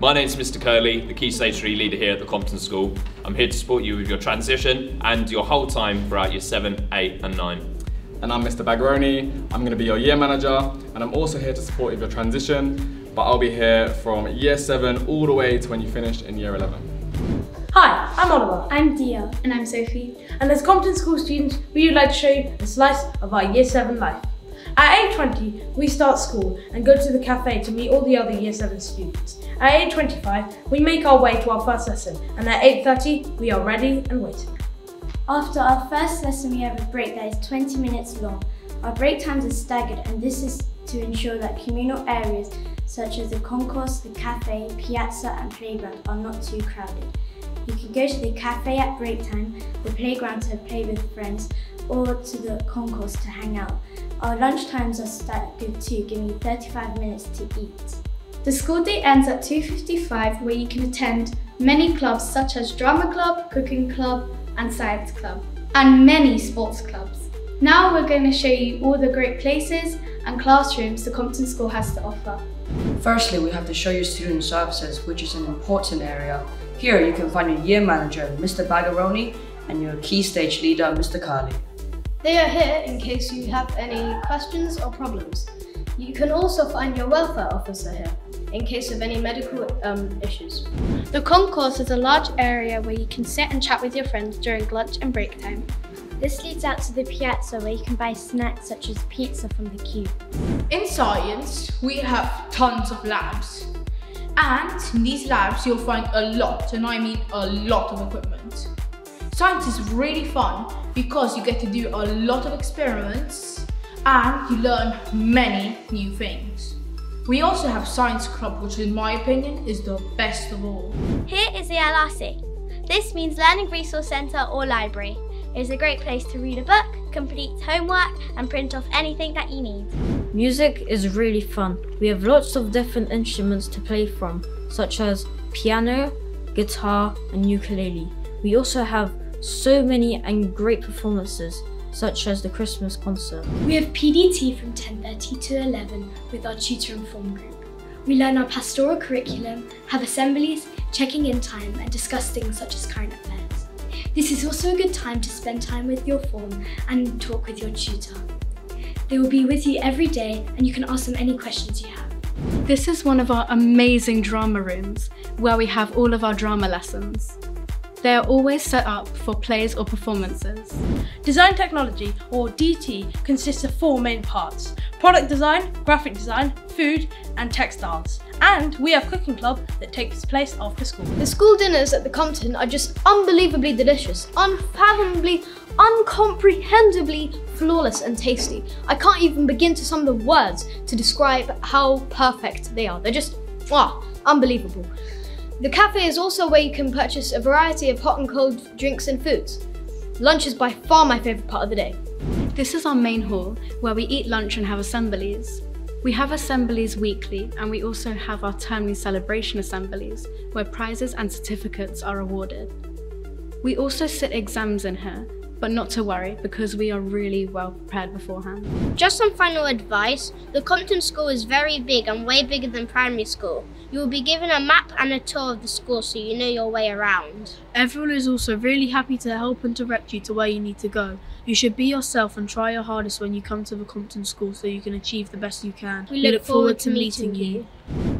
My name's Mr. Curley, the Key Stage 3 leader here at the Compton School. I'm here to support you with your transition and your whole time throughout year 7, 8 and 9. And I'm Mr. Bagaroni, I'm going to be your year manager and I'm also here to support you with your transition, but I'll be here from year 7 all the way to when you finish in year 11. Hi, I'm Oliver. I'm Dia. And I'm Sophie. And as Compton School students, we would like to show you a slice of our Year 7 life. At 8.20, we start school and go to the cafe to meet all the other Year 7 students. At 8.25, we make our way to our first lesson, and at 8.30, we are ready and waiting. After our first lesson, we have a break that is 20 minutes long. Our break times are staggered, and this is to ensure that communal areas such as the concourse, the cafe, piazza, and playground are not too crowded. You can go to the cafe at break time, the playground to play with friends, or to the concourse to hang out. Our lunch times are staggered too, giving you 35 minutes to eat. The school day ends at 2.55 where you can attend many clubs such as drama club, cooking club and science club, and many sports clubs. Now we're going to show you all the great places and classrooms the Compton School has to offer. Firstly, we have to show you student services, which is an important area. Here you can find your year manager, Mr. Bagaroni, and your key stage leader, Mr. Carly. They are here in case you have any questions or problems. You can also find your welfare officer here in case of any medical um, issues. The concourse is a large area where you can sit and chat with your friends during lunch and break time. This leads out to the piazza where you can buy snacks such as pizza from the cube. In science, we have tons of labs. And in these labs, you'll find a lot, and I mean a lot of equipment. Science is really fun because you get to do a lot of experiments and you learn many new things. We also have Science Club, which in my opinion is the best of all. Here is the LRC. This means Learning Resource Centre or Library. It is a great place to read a book, complete homework and print off anything that you need. Music is really fun. We have lots of different instruments to play from, such as piano, guitar and ukulele. We also have so many and great performances such as the Christmas concert. We have PDT from 10.30 to 11 with our tutor and form group. We learn our pastoral curriculum, have assemblies, checking in time and discuss things such as current affairs. This is also a good time to spend time with your form and talk with your tutor. They will be with you every day and you can ask them any questions you have. This is one of our amazing drama rooms where we have all of our drama lessons. They are always set up for plays or performances. Design technology, or DT, consists of four main parts. Product design, graphic design, food, and textiles. And we have cooking club that takes place after school. The school dinners at the Compton are just unbelievably delicious, unfathomably, uncomprehendably flawless and tasty. I can't even begin to sum the words to describe how perfect they are. They're just, ah, unbelievable. The cafe is also where you can purchase a variety of hot and cold drinks and foods. Lunch is by far my favourite part of the day. This is our main hall where we eat lunch and have assemblies. We have assemblies weekly and we also have our termly celebration assemblies where prizes and certificates are awarded. We also sit exams in here but not to worry because we are really well prepared beforehand. Just some final advice, the Compton School is very big and way bigger than primary school. You will be given a map and a tour of the school so you know your way around. Everyone is also really happy to help and direct you to where you need to go. You should be yourself and try your hardest when you come to the Compton School so you can achieve the best you can. We look, we look forward, forward, to meeting, meeting you. you.